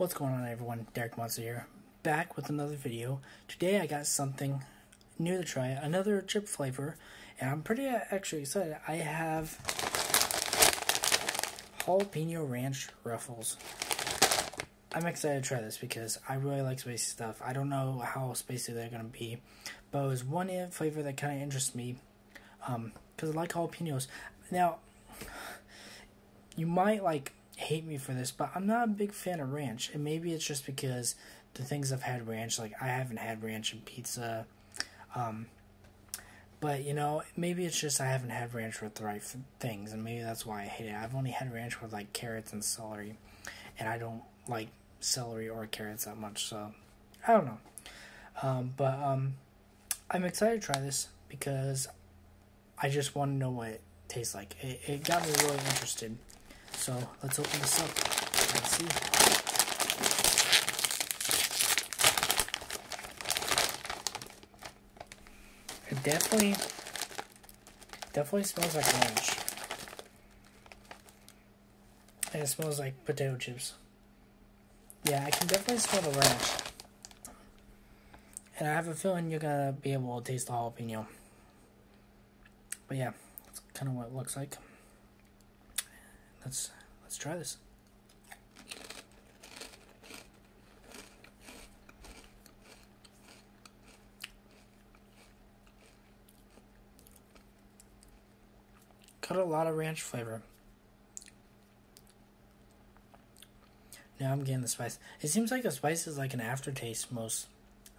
What's going on everyone? Derrik Monster here, back with another video. Today I got something new to try, another chip flavor, and I'm pretty uh, actually excited. I have jalapeno ranch ruffles. I'm excited to try this because I really like spicy stuff. I don't know how spicy they're going to be, but it was one flavor that kind of interests me because um, I like jalapenos. Now, you might like hate me for this, but I'm not a big fan of ranch. And maybe it's just because the things I've had ranch, like I haven't had ranch in pizza. Um, but you know, maybe it's just I haven't had ranch with the right things, and maybe that's why I hate it. I've only had ranch with like carrots and celery, and I don't like celery or carrots that much. So I don't know. Um, but um, I'm excited to try this because I just want to know what it tastes like. It, it got me really interested. So let's open this up and see. It definitely, definitely smells like ranch. And it smells like potato chips. Yeah, I can definitely smell the ranch. And I have a feeling you're gonna be able to taste the jalapeno. But yeah, that's kind of what it looks like. Let's let's try this. Got a lot of ranch flavor. Now I'm getting the spice. It seems like the spice is like an aftertaste most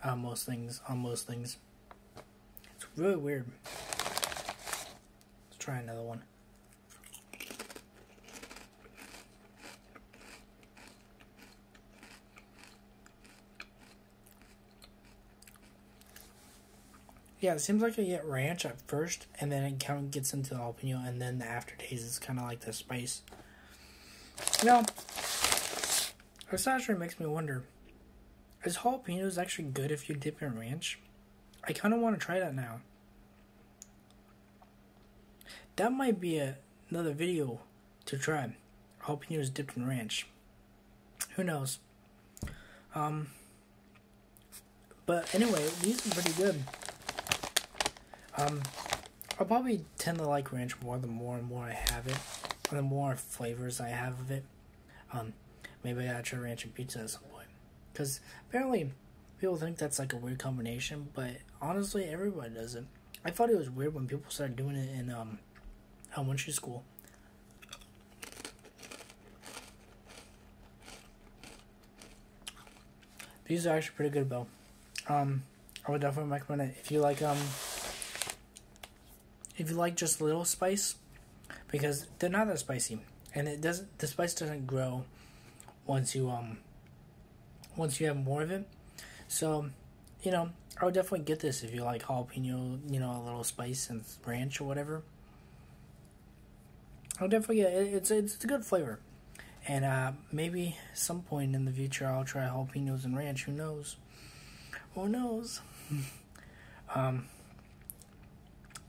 uh, most things on most things. It's really weird. Let's try another one. Yeah, it seems like I get ranch at first, and then it kind of gets into the jalapeno, and then the aftertaste is kind of like the spice. You know, this actually makes me wonder: is jalapenos actually good if you dip in ranch? I kind of want to try that now. That might be a, another video to try. Jalapenos dipped in ranch. Who knows? Um. But anyway, these are pretty good. Um, I'll probably tend to like ranch more the more and more I have it, and the more flavors I have of it. Um, maybe I gotta try ranch and pizza at some point, because apparently people think that's like a weird combination, but honestly, everybody does it. I thought it was weird when people started doing it in um, elementary school. These are actually pretty good, though. Um, I would definitely recommend it if you like um if you like just a little spice, because they're not that spicy, and it doesn't the spice doesn't grow once you um once you have more of it. So, you know, I would definitely get this if you like jalapeno, you know, a little spice and ranch or whatever. I'll definitely get it. It's it's a good flavor, and uh, maybe some point in the future I'll try jalapenos and ranch. Who knows? Who knows? um,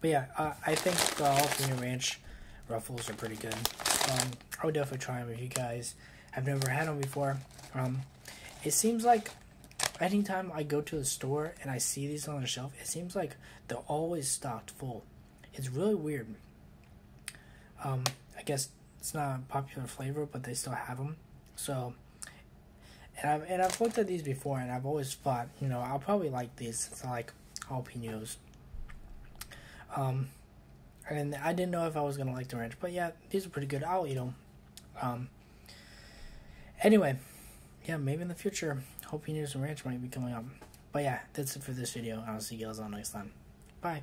but yeah, uh, I think the jalapeno ranch ruffles are pretty good. Um, I would definitely try them if you guys have never had them before. Um, it seems like anytime I go to the store and I see these on the shelf, it seems like they're always stocked full. It's really weird. Um, I guess it's not a popular flavor, but they still have them. So, and I've and I've looked at these before, and I've always thought, you know, I'll probably like these since I like jalapenos. Um, and I didn't know if I was gonna like the ranch, but yeah, these are pretty good. I'll eat them. Um, anyway, yeah, maybe in the future, jalapenos and ranch might be coming up. But yeah, that's it for this video. I'll see you guys all next time. Bye.